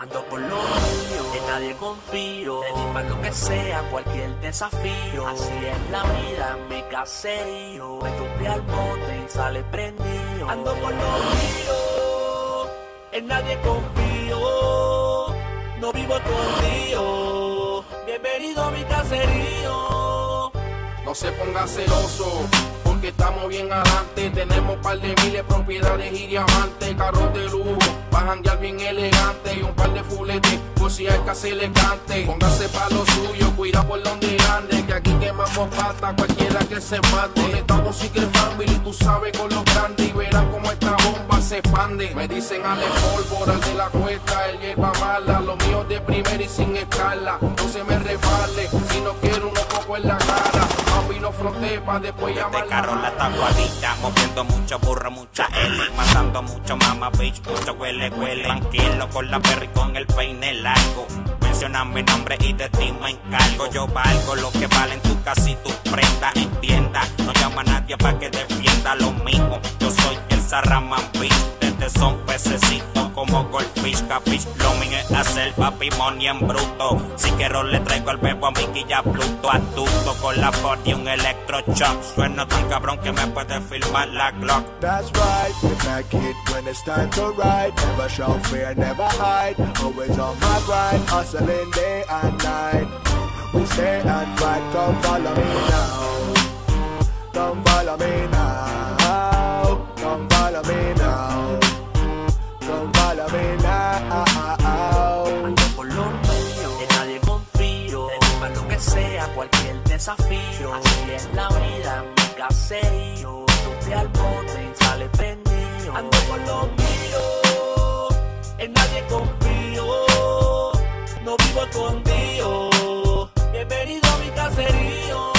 Ando por lo mío, en nadie confío. Para lo que sea, cualquier desafío. Así es la vida, mi caserío. Me tupe al bote y sale prendido. Ando por lo mío, en nadie confío. No vivo escondido. Bienvenido a mi caserío. No se ponga celoso, porque estamos bien adelante. Tenemos par de miles propiedades y diamantes, carros de lujo, para janguear bien elegante y un par de fuletes, por si hay que hacerle cante. Póngase pa' lo suyo, cuida por donde ande, que aquí quemamos pata, cualquiera que se mate. Conectamos Secret Family, tú sabes con los grandes y verás como esta bomba se expande. Me dicen Ale Pólvora, de la cuesta, el hierba mala, lo mío de primera y sin escala. No se me resbale, no fronte pa' después Este carro la taguadilla, moviendo mucho burro, mucha L, matando mucho mama bitch, mucho huele huele. Tranquilo con la perry con el peine largo. Menciona mi nombre y de ti me encargo. Yo valgo lo que valen como goldfish, capish. Lo mío es hacer papi money en bruto. Si quiero le traigo el bebo a Mickey y a Pluto. Adusto con la Ford y un electroshock. Suena tan cabrón que me puede filmar la Glock. That's right, we back it when it's time to ride. Never show fear, never hide. Always on my grind, hustling day and night. We stay and fight, come follow me now. Come follow me now. Desafío. Así es la vida, mi caserío. Tupe al bote y sale prendido. Ando por lo mío, en nadie confío. No vivo escondido. Bienvenido a mi caserío.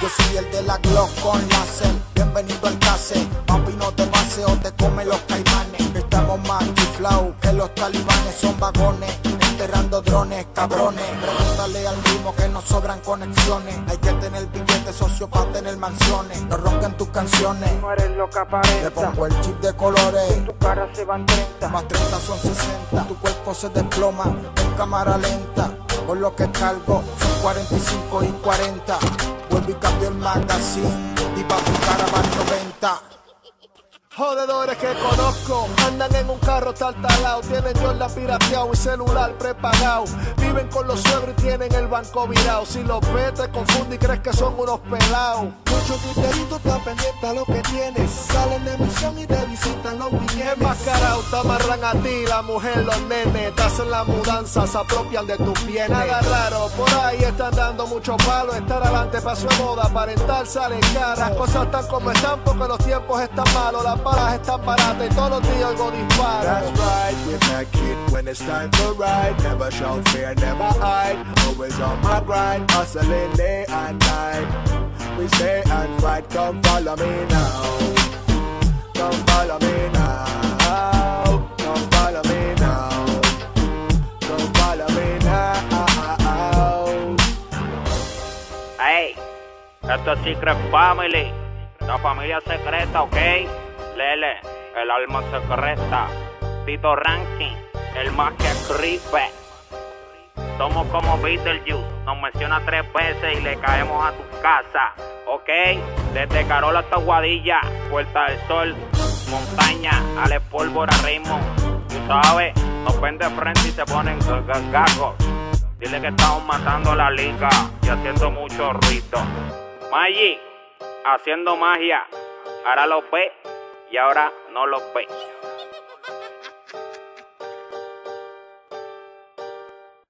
Yo soy el de la Glock con láser. Bienvenido al case. Papi, no te pases o te comen los caimanes. Estamos más flow que los talibanes son vagones. Enterrando drones, cabrones. Sobran conexiones. Hay que tener billetes socio para tener mansiones. No ronquen tus canciones. No eres lo que Le aparenta, pongo el chip de colores. tu cara se van 30. Más 30 son 60. Tu cuerpo se desploma en cámara lenta. Por lo que cargo son 45 y 40. Vuelvo y cambio el magazine. Y pa' tu cara van 90. Jodedores que conozco andan en un carro taltalao, tienen yo la pirateado y celular prepagado. Viven con los suegros y tienen el banco virado. Si los ves te confunde y crees que son unos pelados. Muchos titeritos están pendientes a lo que te amarran a ti, la mujer, los nenes. Te hacen la mudanza, se apropian de tus bienes. Nada raro, por ahí están dando mucho palo. Estar adelante paso de moda, aparentar sale cara. Las cosas están como están porque los tiempos están malos. Las balas están baratas y todos los días algo dispara. That's right, we back it when it's time to ride. Never show fear, never hide. Always on my grind, hustling day and night. We stay and fight, come follow me now. Come follow me now. Esto es Secret Family, la familia secreta, ¿ok? Lele, el alma secreta. Tito Ranking, el más que escribe. Somos como Beetlejuice, nos menciona tres veces y le caemos a tu casa, ¿ok? Desde Carola hasta Guadilla, Puerta del Sol, Montaña, Ale Pólvora, Raymond. Tú sabes, nos ven de frente y se ponen gagagos. Dile que estamos matando la liga y haciendo mucho ruido. Maggi, haciendo magia. Ahora los ve y ahora no los ve.